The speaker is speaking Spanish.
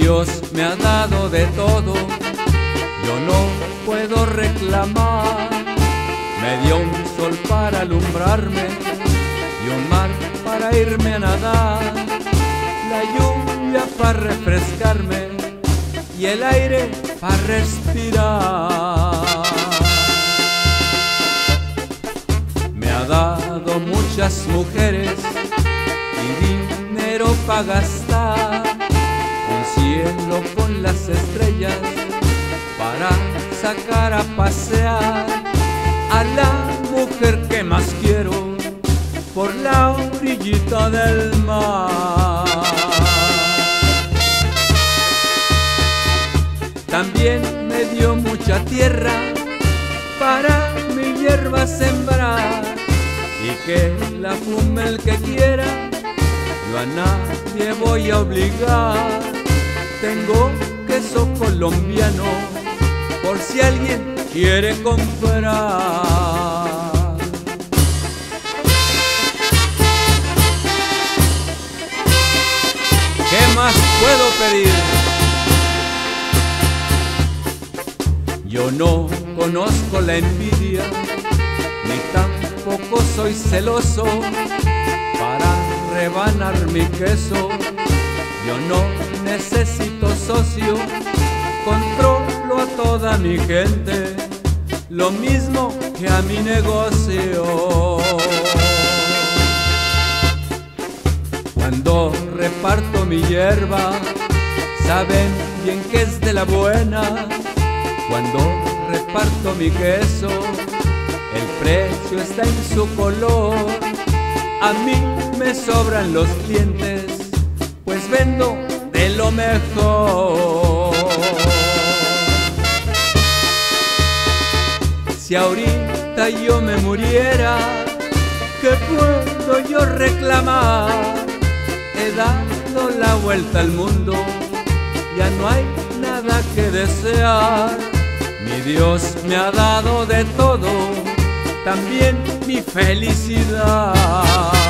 Dios me ha dado de todo, yo no puedo reclamar. Me dio un sol para alumbrarme y un mar para irme a nadar, la lluvia para refrescarme y el aire para respirar. Me ha dado muchas mujeres y dinero para gastar, cielo con las estrellas para sacar a pasear a la mujer que más quiero por la orillita del mar. También me dio mucha tierra para mi hierba sembrar y que la fume el que quiera, yo a nadie voy a obligar. Tengo queso colombiano por si alguien quiere comprar. ¿Qué más puedo pedir? Yo no conozco la envidia, ni tampoco soy celoso para rebanar mi queso. Yo no necesito socio, controlo a toda mi gente, lo mismo que a mi negocio. Cuando reparto mi hierba, saben bien que es de la buena. Cuando reparto mi queso, el precio está en su color. A mí me sobran los clientes, pues vendo de lo mejor. Si ahorita yo me muriera, ¿qué puedo yo reclamar? He dado la vuelta al mundo, ya no hay nada que desear. Mi Dios me ha dado de todo, también mi felicidad.